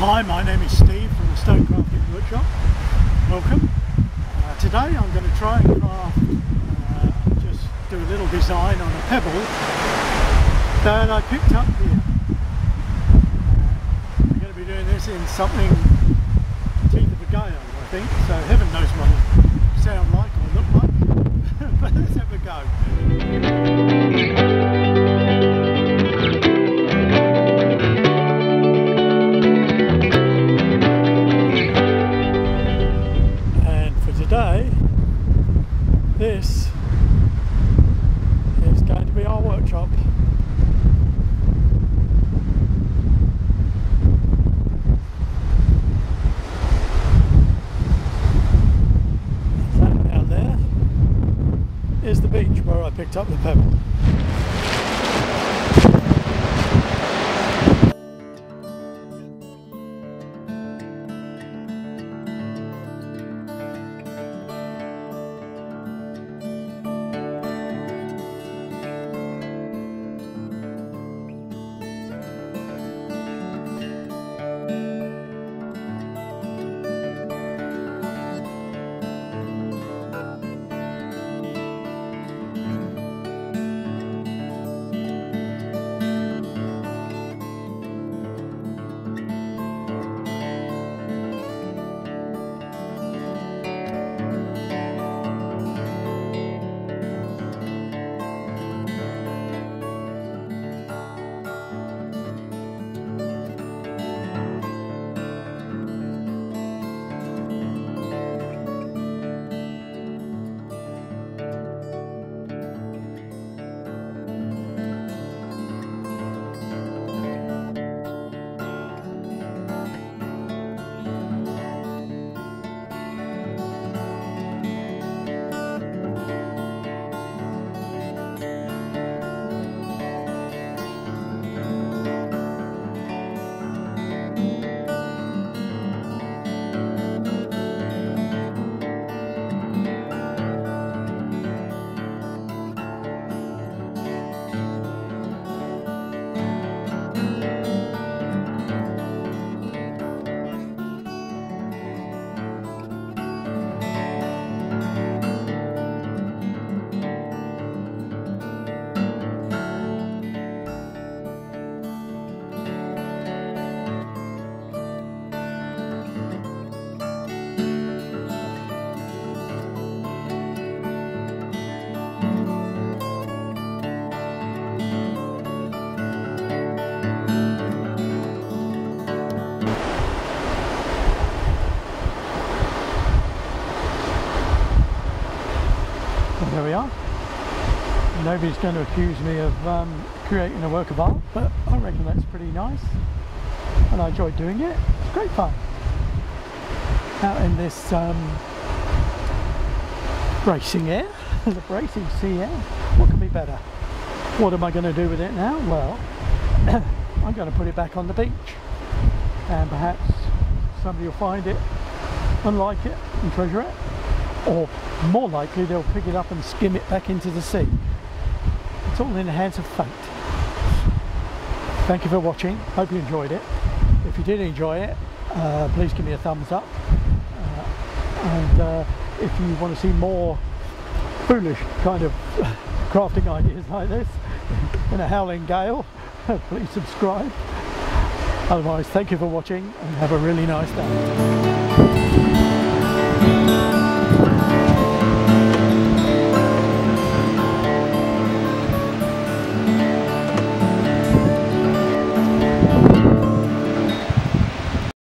Hi, my name is Steve from the Stonecrafting Workshop. Welcome. Uh, today I'm going to try and craft, uh, just do a little design on a pebble that I picked up here. Uh, I'm going to be doing this in something teeth of a gale, I think, so heaven knows what it sound like or look like, but let's have a go. Picked up the pebble. And there we are. Nobody's going to accuse me of um, creating a work of art, but I reckon that's pretty nice. And I enjoyed doing it. It's great fun. Out in this um, bracing air, the bracing sea air. What can be better? What am I going to do with it now? Well, I'm going to put it back on the beach. And perhaps somebody will find it and like it and treasure it or more likely they'll pick it up and skim it back into the sea. It's all in the hands of fate. Thank you for watching. Hope you enjoyed it. If you did enjoy it, uh, please give me a thumbs up. Uh, and uh, if you want to see more foolish kind of crafting ideas like this in a howling gale, please subscribe. Otherwise, thank you for watching and have a really nice day.